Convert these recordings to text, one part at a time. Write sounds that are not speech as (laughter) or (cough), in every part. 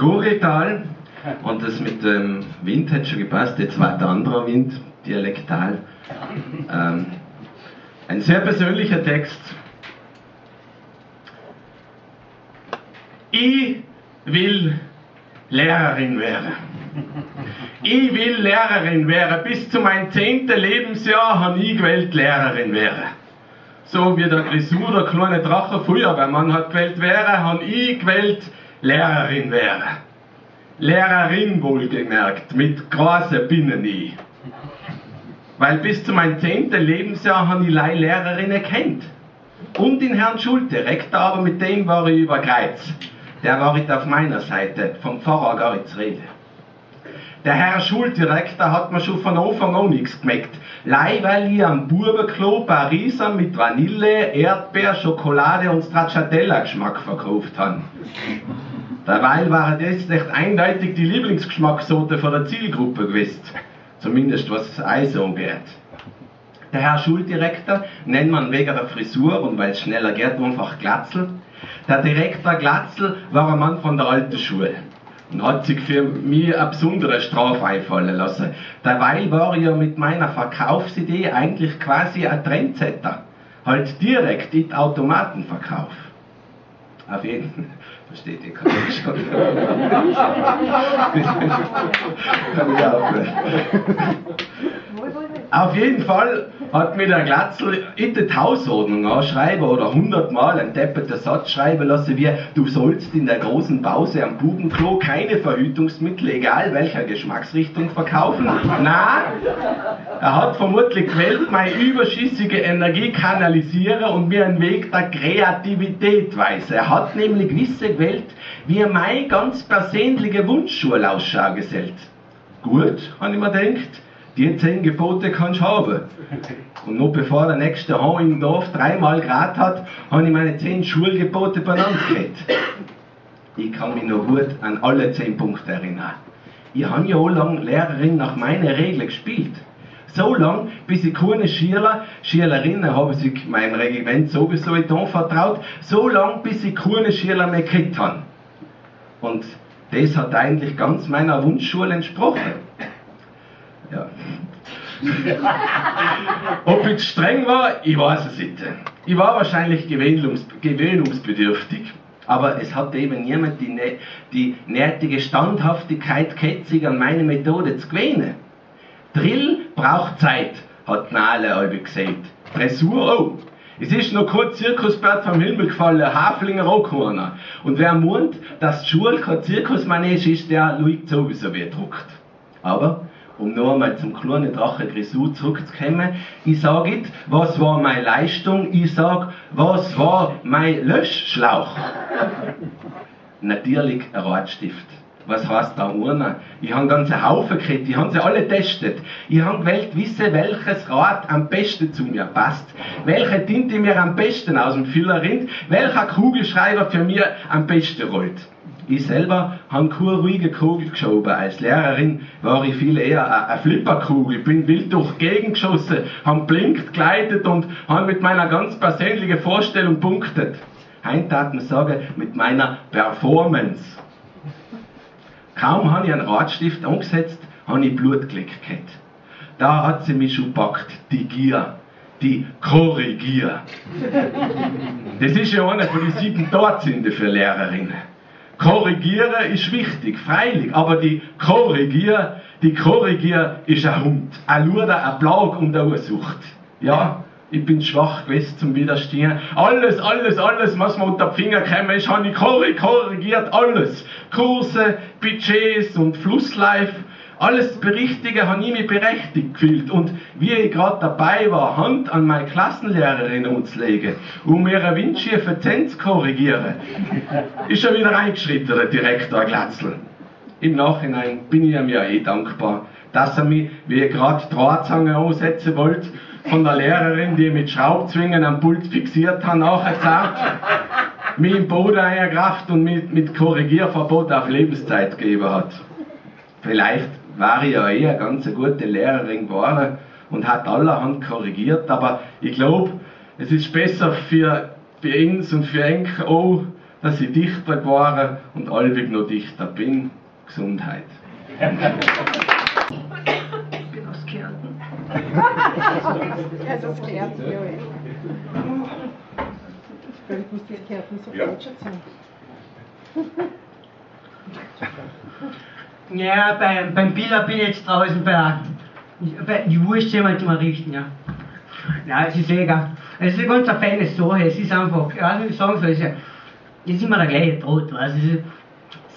Gurgeltal und das mit dem Wind hat schon gepasst, jetzt war der andere Wind, dialektal. Ähm, ein sehr persönlicher Text. Ich will Lehrerin werden. Ich will Lehrerin werden. Bis zu meinem zehnten Lebensjahr habe ich gewählt Lehrerin werden. So wie der Grisur, der kleine Drache Feuerwehrmann hat gewählt wäre, habe ich gewählt Lehrerin wäre. Lehrerin wohlgemerkt, mit großer Binnen i. Weil bis zu meinem zehnten Lebensjahr habe ich Lei Lehrerin kennt. Und den Herrn Schuldirektor, aber mit dem war ich überkreuz. Der war nicht auf meiner Seite, vom Pfarrer gar nicht zu reden. Der Herr Schuldirektor hat mir schon von Anfang an nichts gemerkt. Lei, weil ich am Bubenklo Pariser mit Vanille, Erdbeer, Schokolade und Stracciatella-Geschmack verkauft habe. Derweil war das nicht eindeutig die Lieblingsgeschmackssorte von der Zielgruppe gewesen. Zumindest was das Eis angeht. Der Herr Schuldirektor nennt man wegen der Frisur und weil es schneller geht, einfach Glatzel. Der Direktor Glatzel war ein Mann von der alten Schule und hat sich für mich eine besondere Strafe einfallen lassen. Derweil war ich ja mit meiner Verkaufsidee eigentlich quasi ein Trendsetter. Halt direkt in den Automatenverkauf. Auf jeden Fall. Versteht ihr gerade schon? (laughs) (laughs) Auf jeden Fall hat mir der Glatzel in die Hausordnung anschreiben oder hundertmal einen depperten Satz schreiben lassen, wie du sollst in der großen Pause am Bubenklo keine Verhütungsmittel, egal welcher Geschmacksrichtung, verkaufen. Na, er hat vermutlich gewählt, meine überschüssige Energie kanalisieren und mir einen Weg der Kreativität weisen. Er hat nämlich Wisse gewählt, wie meine ganz persönliche Wunschschule gesellt. Gut, habe ich mir gedacht die zehn Gebote kannst du haben. Und noch bevor der nächste Hahn im Dorf dreimal grad hat, habe ich meine zehn Schulgebote benannt gehabt. Ich kann mich noch gut an alle zehn Punkte erinnern. Ich habe ja auch lange Lehrerin nach meinen Regeln gespielt. So lange, bis ich keine Schüler, Schülerinnen haben sich meinem Regiment sowieso nicht vertraut, so lange, bis ich keine Schüler mehr gekriegt habe. Und das hat eigentlich ganz meiner Wunschschule entsprochen. (laughs) Ob ich streng war, ich weiß es nicht. Ich war wahrscheinlich gewöhnungs gewöhnungsbedürftig. Aber es hat eben niemand die, die nötige Standhaftigkeit gehabt, sich an meine Methode zu gewöhnen. Drill braucht Zeit, hat Nale halbe gesagt. Dressur auch. Es ist noch kein Zirkusbert vom Himmel gefallen, Haflinger auch keiner. Und wer meint, dass die Schule kein Zirkusmanege ist, der liegt sowieso wie druckt. Aber um noch einmal zum kleinen Drache Grisou zurückzukommen, ich sage nicht, was war meine Leistung, ich sage, was war mein Löschschlauch. (laughs) Natürlich ein Radstift. Was heißt da einer? Ich habe einen ganzen Haufen gekriegt, ich habe sie alle testet. Ich habe gewählt, wisse, welches Rad am besten zu mir passt, welche Tinte mir am besten aus dem Füller rinnt, welcher Kugelschreiber für mich am besten rollt. Ich selber habe keine ruhige Kugel geschoben. Als Lehrerin war ich viel eher eine Flipperkugel. Bin wild durch Gegend geschossen, habe blinkt, gleitet und habe mit meiner ganz persönlichen Vorstellung punktet. Heint tat man sagen, mit meiner Performance. Kaum habe ich einen Radstift angesetzt, habe ich Blutglick gehabt. Da hat sie mich schon gepackt, die Gier die Korrigier. Das ist ja einer von den sieben Todsünden für Lehrerinnen. Korrigieren ist wichtig, freilich, aber die Korrigier, die Korrigier ist ein Hund, ein Luder, ein Plag und eine Ursucht. Ja, ich bin schwach gewesen zum Widerstehen. Alles, alles, alles, was mir unter die Finger käme, ist, habe ich korrigiert, alles. Kurse, Budgets und Flusslife alles Berichtige habe ich mich berechtigt gefühlt. Und wie ich gerade dabei war, Hand an meine Klassenlehrerin umzulegen, um ihre windschiefe Zent zu korrigieren, ist er wieder reingeschritten, der Direktor Glatzel. Im Nachhinein bin ich ihm ja eh dankbar, dass er mich, wie ich gerade Drahtzange ansetzen wollte, von der Lehrerin, die mit Schraubzwingen am Pult fixiert hat, nachher mich im Boden eingekraft und mit, mit Korrigierverbot auf Lebenszeit gegeben hat. Vielleicht war ich ja eh eine ganz gute Lehrerin geworden und hat allerhand korrigiert, aber ich glaube, es ist besser für, für uns und für Enk auch, dass ich dichter geworden und allweg noch dichter bin. Gesundheit. Ich bin aus Kärnten. Also das Kärnten, ja. Ich muss das Kärnten so Ja. deutsch sein. Ja, beim, beim Biller bin ich jetzt draußen bei, bei die Wurst wir zum Richten, ja. Ja, es ist egal. Es ist eine ganz eine feine Sache. Es ist einfach, ja, wie ich sagen soll, es ist, ist immer der gleiche Trott, weißt du.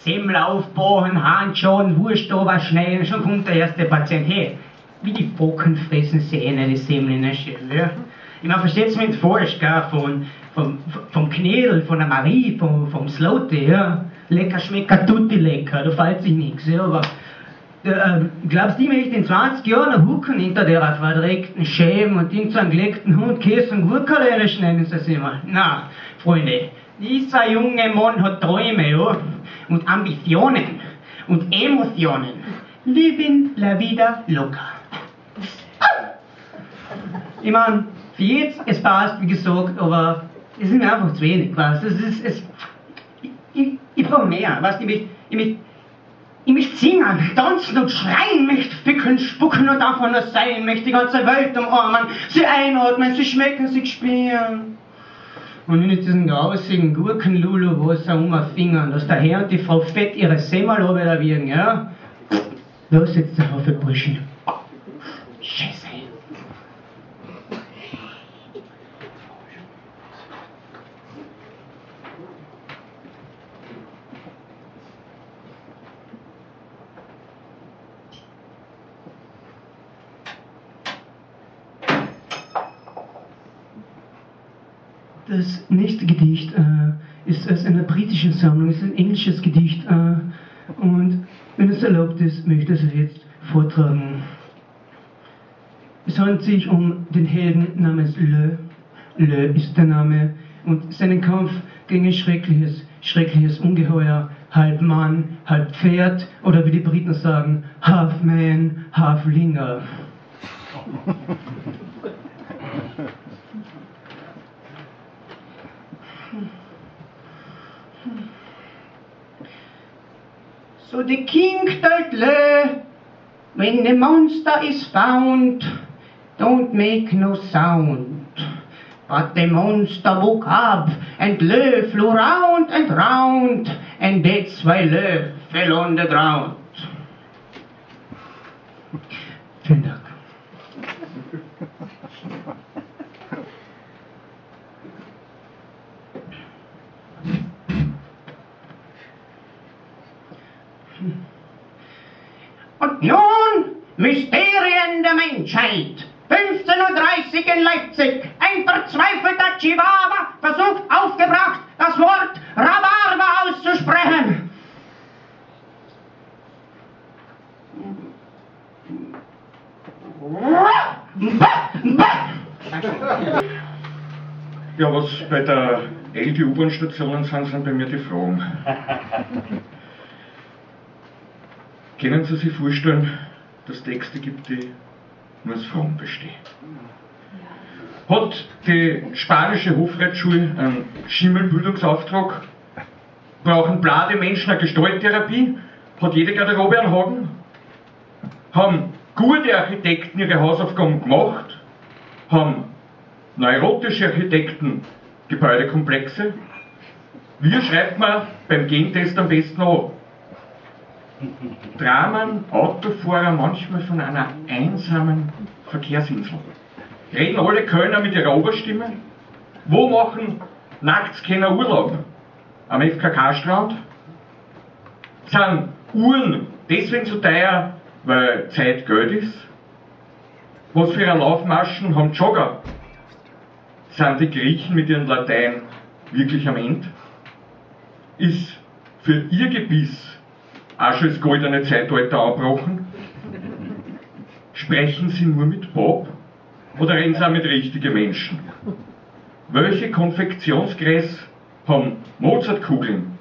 Semmel aufbauen, Handschauen, Wurst schneiden, schon kommt der erste Patient. Hey, wie die Bocken fressen sie eh eine Semmel in der Schelle, ja. Ich meine, versteht's mich nicht falsch, gell, von, vom, vom Knädel, von der Marie, vom, vom Slote, ja. Lecker schmecker tutti lecker, da fällt sich nichts, ja, aber äh, ähm, glaubst du, ich möchte in 20 Jahren noch hucken hinter der verdreckten Schäben und irgend so einen geleckten Hund Käse und Gurkenlehre schneiden sie sich immer? Na, Freunde, dieser junge Mann hat Träume, ja, und Ambitionen und Emotionen. Living la vida loca. Ich meine, für jetzt, es passt, wie gesagt, aber es ist mir einfach zu wenig, du, es ist, es, ich, ich, brauche mehr, weißt du, ich, möchte- ich, möchte- ich möchte singen, tanzen und schreien, möchte fickeln, spucken und einfach nur sein, möchte die ganze Welt umarmen, sie einatmen, sie schmecken, sie spüren. Und nicht diesen grausigen Gurkenlulu-Wasser umfingern, dass der Herr und die Frau Fett ihre Semmel da ja? Los jetzt der Haufe Burschen. Scheiße. Das nächste Gedicht äh, ist aus einer britischen Sammlung, ist ein englisches Gedicht äh, und wenn es erlaubt ist, möchte ich es jetzt vortragen. Es handelt sich um den Helden namens Le. Le ist der Name und seinen Kampf gegen ein schreckliches, schreckliches Ungeheuer, halb Mann, halb Pferd oder wie die Briten sagen, half man, half Linger. (laughs) So the king told Le, when the monster is found, don't make no sound. But the monster woke up, and Le flew round and round, and that's why Le fell on the ground. Und nun Mysterien der Menschheit. 15.30 Uhr in Leipzig. Ein verzweifelter Chihuahua versucht aufgebracht, das Wort Rhabarber auszusprechen. Ja, was bei der LG U-Bahn-Stationen sind, sind bei mir die Fragen. (laughs) Können Sie sich vorstellen, dass es Texte gibt, die nur aus Fragen bestehen? Hat die spanische Hofreitschule einen Schimmelbildungsauftrag? Brauchen blade Menschen eine Gestalttherapie? Hat jede Garderobe einen Haken? Haben gute Architekten ihre Hausaufgaben gemacht? Haben neurotische Architekten Gebäudekomplexe? Wie schreibt man beim Gentest am besten an? Dramen Autofahrer manchmal von einer einsamen Verkehrsinsel? Reden alle Kölner mit ihrer Oberstimme? Wo machen Nacktscanner Urlaub? Am FKK-Strand? Sind Uhren deswegen so teuer, weil Zeit Geld ist? Was für eine Laufmaschen haben Jogger? Sind die Griechen mit ihrem Latein wirklich am Ende? Ist für ihr Gebiss auch schon das goldene Zeitalter angebrochen? Sprechen sie nur mit Bob oder reden sie auch mit richtigen Menschen? Welche Konfektionsgräs haben Mozartkugeln?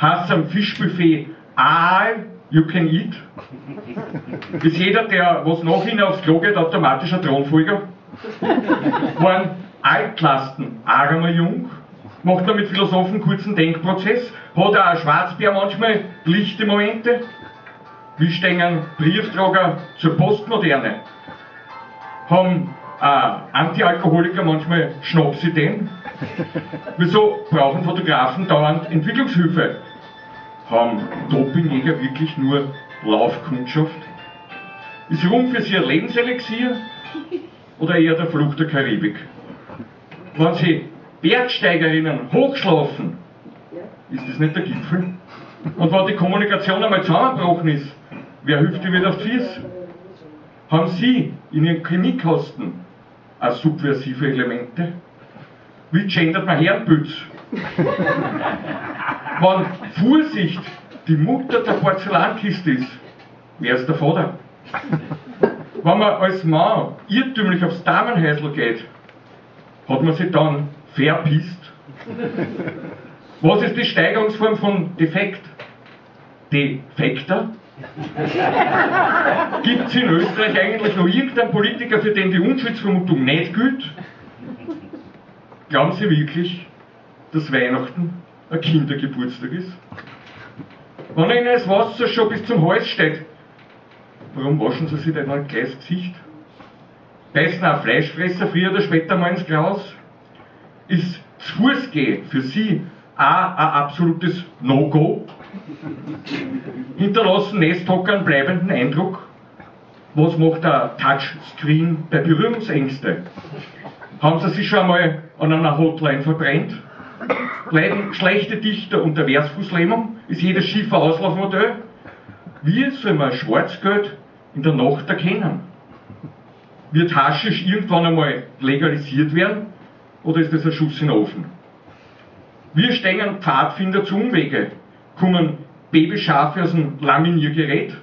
Heißt am Fischbuffet all you can eat? Ist jeder, der was nach ihnen aufs Klo geht, automatischer Thronfolger? Waren Altlasten armer Jung? macht er mit Philosophen kurzen Denkprozess, hat auch Schwarzbär manchmal lichte Momente, wie stehen Brieftrager zur Postmoderne, haben äh, Antialkoholiker manchmal Schnapsideen, (laughs) wieso brauchen Fotografen dauernd Entwicklungshilfe, haben Dopingjäger wirklich nur Laufkundschaft, ist Rum für sie ein Lebenselixier (laughs) oder eher der Fluch der Karibik? Wenn sie Bergsteigerinnen hochschlafen, ist das nicht der Gipfel? Und wenn die Kommunikation einmal zusammengebrochen ist, wer hilft ihr wieder auf die Füße? Haben Sie in Ihren Chemiekasten auch subversive Elemente? Wie gendert man Herrenpütz? (laughs) Wenn Vorsicht die Mutter der Porzellankiste ist, wer ist der Vater? Wenn man als Mann irrtümlich aufs Damenhäusl geht, hat man sich dann verpisst. Was ist die Steigerungsform von Defekt? Defekter? (laughs) Gibt es in Österreich eigentlich noch irgendeinen Politiker, für den die Unschuldsvermutung nicht gilt? Glauben Sie wirklich, dass Weihnachten ein Kindergeburtstag ist? Wenn Ihnen das Wasser schon bis zum Hals steht, warum waschen Sie sich denn mal gleich Gesicht? Beißen auch Fleischfresser früher oder später mal ins Gras? Ist zu Fuß gehen für Sie auch ein absolutes No-Go? Hinterlassen Nesthocker einen bleibenden Eindruck? Was macht der Touchscreen bei Berührungsängste? Haben Sie sich schon einmal an einer Hotline verbrennt? Leiden schlechte Dichter unter Versfußlähmung? Ist jedes Schiff ein Auslaufmodell? Wie soll man Schwarzgeld in der Nacht erkennen? Wird Haschisch irgendwann einmal legalisiert werden? Oder ist das ein Schuss in den Ofen? Wir stehen Pfadfinder zu Umwege. Kommen Babyschafe aus dem Laminiergerät?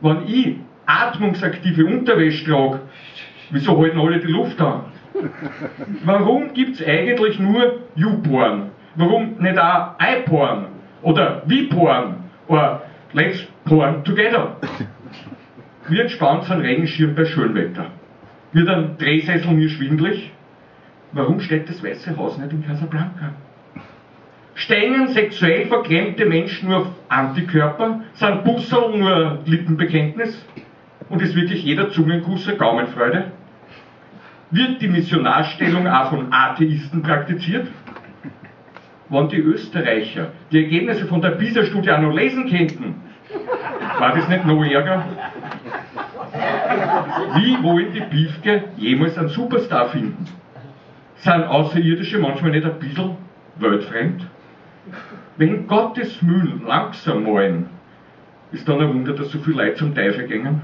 Wenn ich atmungsaktive Unterwäsche trage, wieso halten alle die Luft an? Warum gibt es eigentlich nur YouPorn? Warum nicht auch iPorn? Oder VPorn? Oder Let's Porn Together? Wie entspannt sind Regenschirm bei Schönwetter? Wird ein Drehsessel mir schwindlig? Warum steht das Weiße Haus nicht in Casablanca? Stehen sexuell verklemmte Menschen nur auf Antikörper? Sind Bussel nur Lippenbekenntnis? Und ist wirklich jeder Zungenkuss eine Gaumenfreude? Wird die Missionarstellung auch von Atheisten praktiziert? Wenn die Österreicher die Ergebnisse von der PISA-Studie auch noch lesen könnten, war das nicht noch ärger? Wie wollen die Biefke jemals einen Superstar finden? Sind Außerirdische manchmal nicht ein bisschen weltfremd? Wenn Gottes Mühlen langsam malen, ist dann ein Wunder, dass so viel Leute zum Teufel gingen.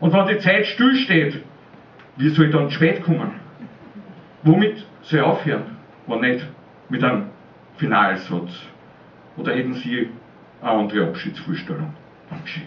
Und wenn die Zeit stillsteht, wie soll dann spät kommen? Womit soll ich aufhören, wenn nicht mit einem Finalsatz? Oder hätten Sie eine andere Abschiedsvorstellung? Dankeschön.